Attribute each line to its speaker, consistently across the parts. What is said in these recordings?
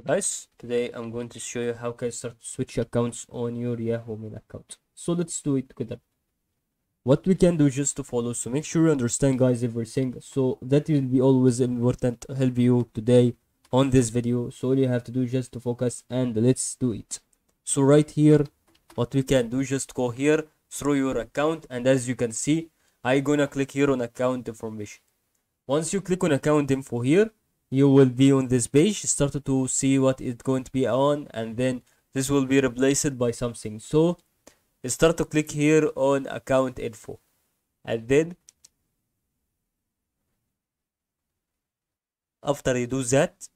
Speaker 1: Guys, today I'm going to show you how can start to switch accounts on your Yahoo Mail account. So let's do it together. What we can do just to follow, so make sure you understand guys everything. So that will be always important to help you today on this video. So all you have to do just to focus and let's do it. So right here, what we can do just go here through your account and as you can see, I gonna click here on account information. Once you click on account info here, you will be on this page start to see what it's going to be on and then this will be replaced by something. So start to click here on account info. And then after you do that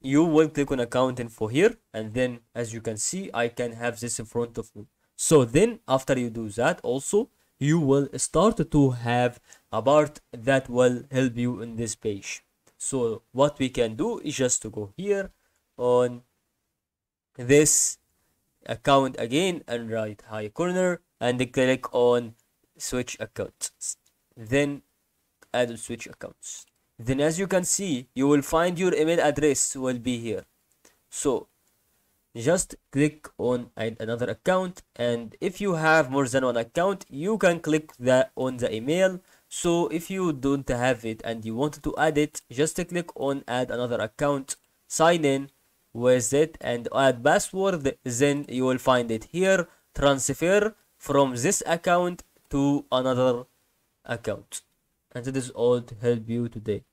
Speaker 1: you will click on account info here and then as you can see i can have this in front of me. So then after you do that also you will start to have a part that will help you in this page so what we can do is just to go here on this account again and right high corner and click on switch accounts. Then add switch accounts. Then as you can see you will find your email address will be here. So just click on another account and if you have more than one account you can click that on the email so if you don't have it and you wanted to add it just click on add another account sign in with it and add password then you will find it here. Transfer from this account to another account. And that is all to help you today